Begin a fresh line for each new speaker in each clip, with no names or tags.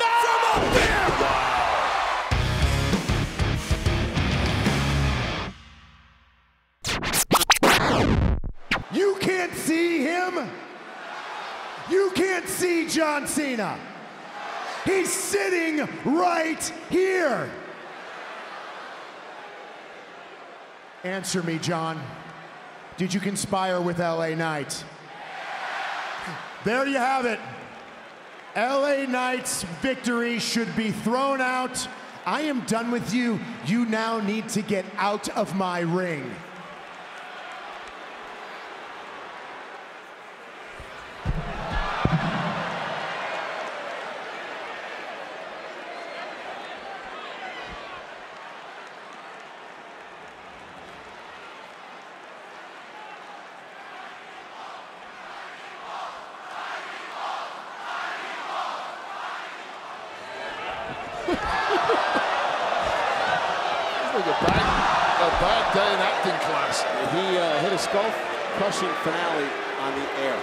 Yeah, from up there.
You can't see him. You can't see John Cena. He's sitting right here. Answer me, John. Did you conspire with LA Knight? There you have it. LA Knight's victory should be thrown out. I am done with you. You now need to get out of my ring.
Like a bad, a bad day in acting class.
He uh, hit a skull crushing finale on the air.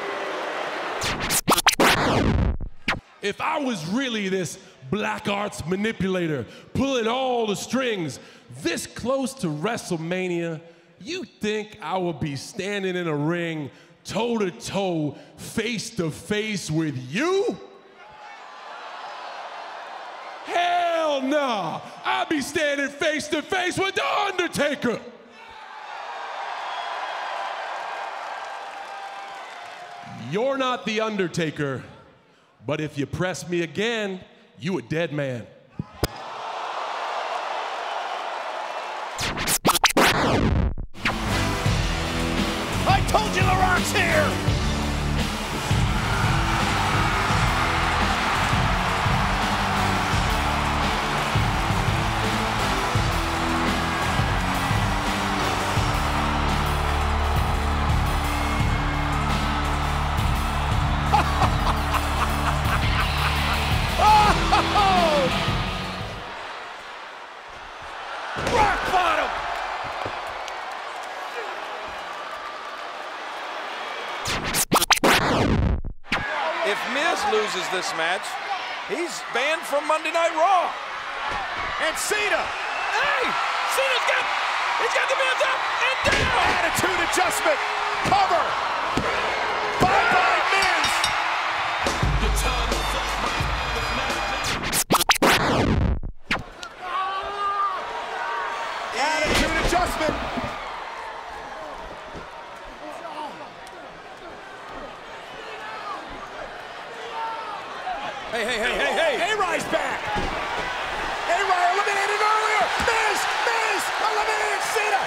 If I was really this black arts manipulator, pulling all the strings, this close to WrestleMania, you think I would be standing in a ring, toe to toe, face to face with you? Nah! I'd be standing face to face with The Undertaker! You're not The Undertaker, but if you press me again, you a dead man.
I told you The Rock's here.
Loses this match, he's banned from Monday Night Raw.
And Cena. Hey, Cena's got, he's got the Miz up and down. Attitude adjustment. Cover.
Hey, hey, hey, hey, hey.
A-Ry's back. A-Ry eliminated earlier. Miz, Miz eliminated Cena.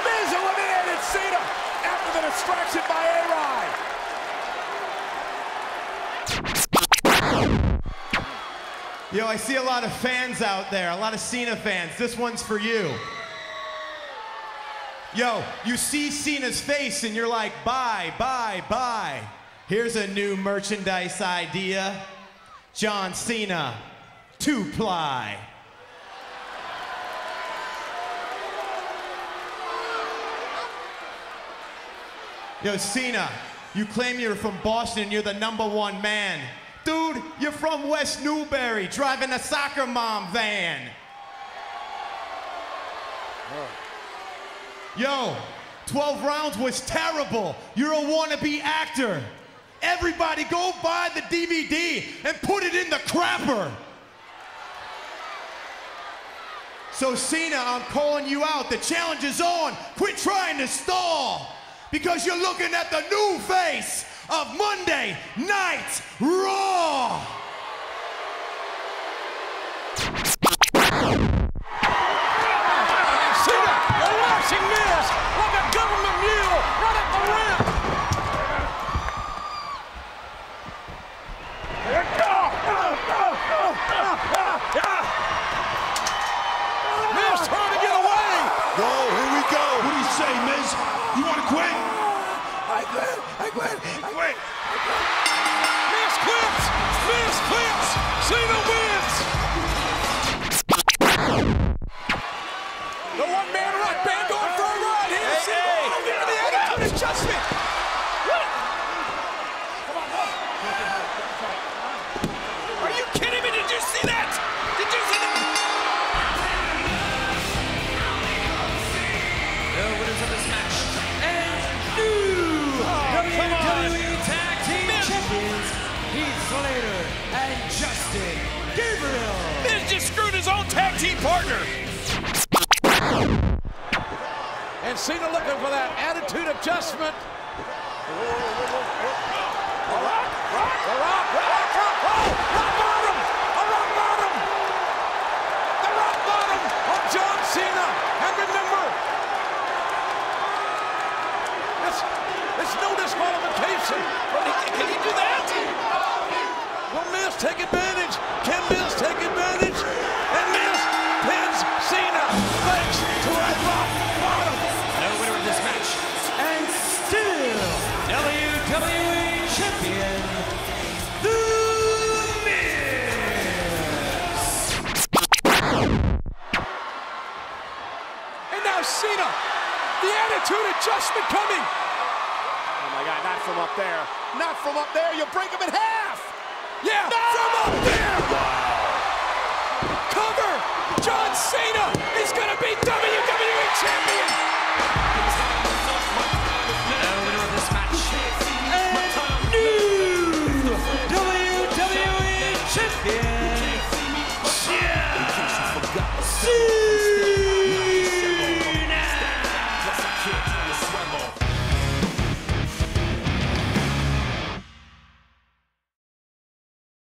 Miz eliminated Cena after the distraction by A-Ry.
Yo, I see a lot of fans out there, a lot of Cena fans. This one's for you. Yo, you see Cena's face and you're like, bye, bye, bye. Here's a new merchandise idea John Cena, two ply. Yo, Cena, you claim you're from Boston and you're the number one man. Dude, you're from West Newbury, driving a soccer mom van. Yo, 12 rounds was terrible. You're a wannabe actor. Everybody go buy the DVD and put it in the crapper. So Cena, I'm calling you out. The challenge is on. Quit trying to stall because you're looking at the new face of Monday Night Raw.
adjustment. Are you kidding me? Did you see that? Did you see that? The winners of
this match and new oh, WWE Tag Team Miz. Champions Heath Slater and
Justin Gabriel. Miz just screwed his own tag team
partner. And Cena looking for that attitude adjustment. The rock, rock, the rock, the attitude adjustment coming.
Oh my God, not from up there. Not from up there. You'll break him in half.
Yeah, from up there. Cover. John Cena